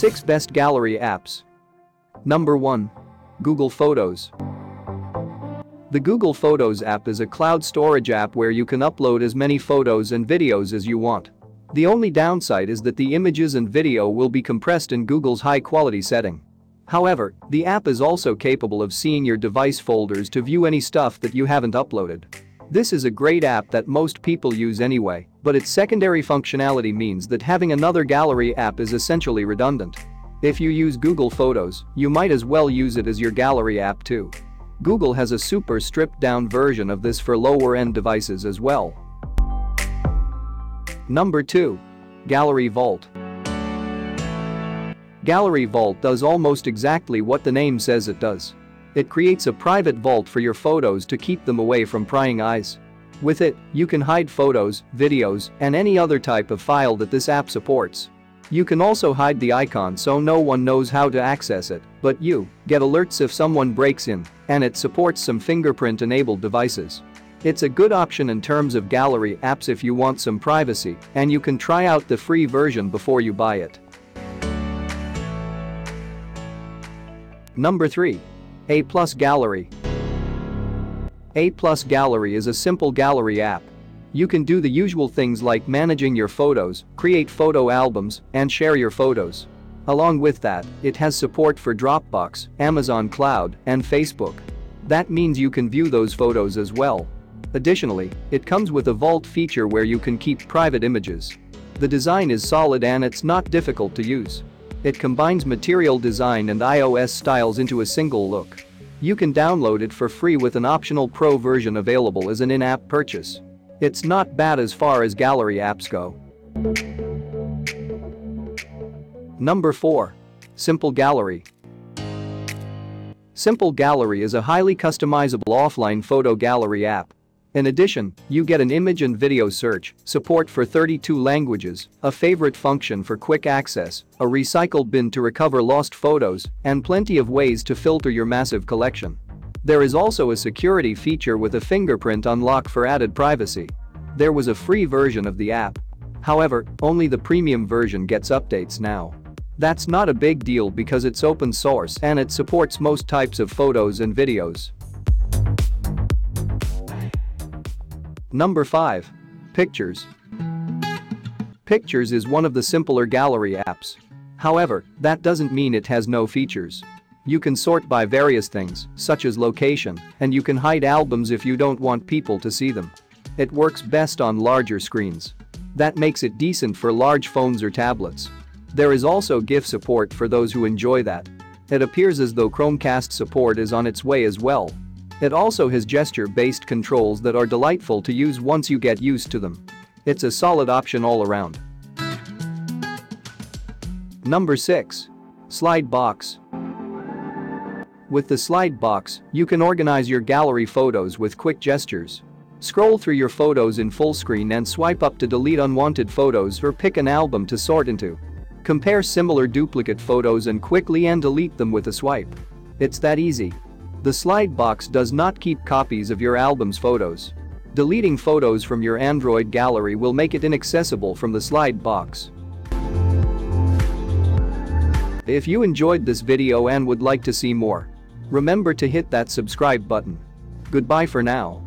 6 Best Gallery Apps Number 1. Google Photos The Google Photos app is a cloud storage app where you can upload as many photos and videos as you want. The only downside is that the images and video will be compressed in Google's high-quality setting. However, the app is also capable of seeing your device folders to view any stuff that you haven't uploaded. This is a great app that most people use anyway, but its secondary functionality means that having another gallery app is essentially redundant. If you use Google Photos, you might as well use it as your gallery app too. Google has a super stripped down version of this for lower end devices as well. Number 2. Gallery Vault. Gallery Vault does almost exactly what the name says it does. It creates a private vault for your photos to keep them away from prying eyes. With it, you can hide photos, videos, and any other type of file that this app supports. You can also hide the icon so no one knows how to access it, but you get alerts if someone breaks in, and it supports some fingerprint-enabled devices. It's a good option in terms of gallery apps if you want some privacy, and you can try out the free version before you buy it. Number 3. A Plus Gallery A Plus Gallery is a simple gallery app. You can do the usual things like managing your photos, create photo albums, and share your photos. Along with that, it has support for Dropbox, Amazon Cloud, and Facebook. That means you can view those photos as well. Additionally, it comes with a vault feature where you can keep private images. The design is solid and it's not difficult to use. It combines material design and iOS styles into a single look. You can download it for free with an optional pro version available as an in-app purchase. It's not bad as far as gallery apps go. Number 4. Simple Gallery Simple Gallery is a highly customizable offline photo gallery app in addition, you get an image and video search, support for 32 languages, a favorite function for quick access, a recycle bin to recover lost photos, and plenty of ways to filter your massive collection. There is also a security feature with a fingerprint unlock for added privacy. There was a free version of the app. However, only the premium version gets updates now. That's not a big deal because it's open source and it supports most types of photos and videos. Number 5. Piktures. Piktures is one of the simpler gallery apps. However, that doesn't mean it has no features. You can sort by various things, such as location, and you can hide albums if you don't want people to see them. It works best on larger screens. That makes it decent for large phones or tablets. There is also GIF support for those who enjoy that. It appears as though Chromecast support is on its way as well, it also has gesture-based controls that are delightful to use once you get used to them. It's a solid option all around. Number 6. Slidebox With the Slidebox, you can organize your gallery photos with quick gestures. Scroll through your photos in full screen and swipe up to delete unwanted photos or pick an album to sort into. Compare similar duplicate photos and quickly and delete them with a swipe. It's that easy. The Slidebox does not keep copies of your album's photos. Deleting photos from your Android gallery will make it inaccessible from the Slidebox. If you enjoyed this video and would like to see more, remember to hit that subscribe button. Goodbye for now.